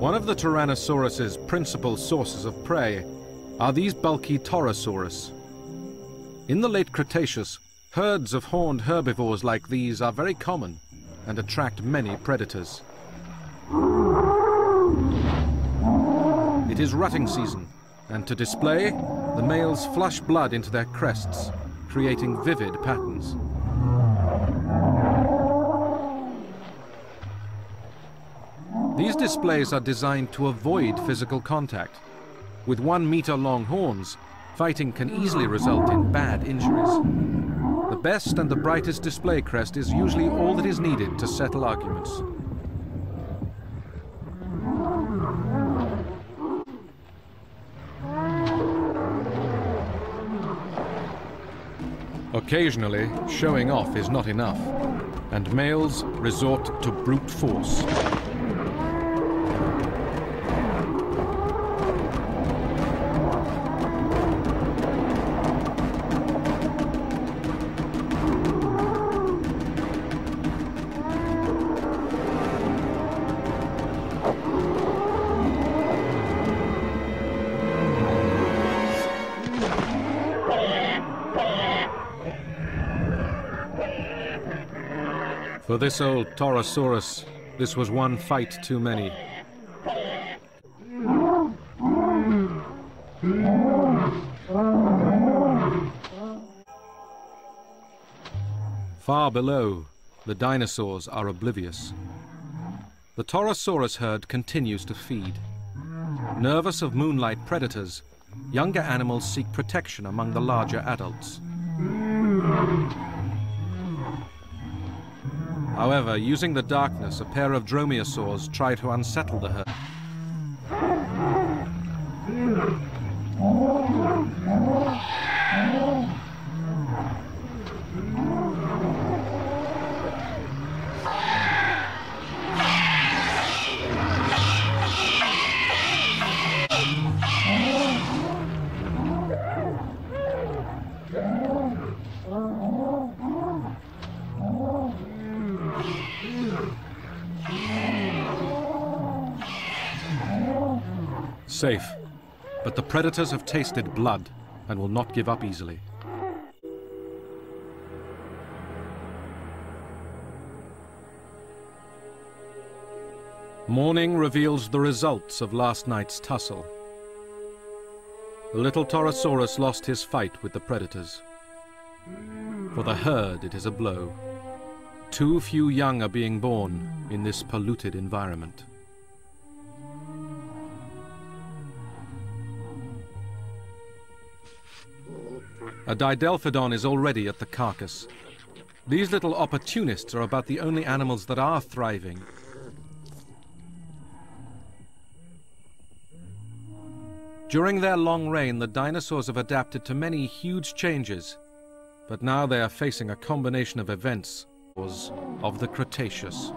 One of the Tyrannosaurus's principal sources of prey are these bulky Torosaurus. In the late Cretaceous, herds of horned herbivores like these are very common and attract many predators. It is rutting season, and to display, the males flush blood into their crests, creating vivid patterns. These displays are designed to avoid physical contact. With one meter long horns, fighting can easily result in bad injuries. The best and the brightest display crest is usually all that is needed to settle arguments. Occasionally, showing off is not enough, and males resort to brute force. For this old Torosaurus, this was one fight too many. Far below, the dinosaurs are oblivious. The Torosaurus herd continues to feed. Nervous of moonlight predators, younger animals seek protection among the larger adults. However, using the darkness, a pair of dromaeosaurs try to unsettle the herd. Safe. But the predators have tasted blood and will not give up easily. Morning reveals the results of last night's tussle. The little Torosaurus lost his fight with the predators. For the herd, it is a blow. Too few young are being born in this polluted environment. A Didelphodon is already at the carcass. These little opportunists are about the only animals that are thriving. During their long reign, the dinosaurs have adapted to many huge changes, but now they are facing a combination of events of the Cretaceous.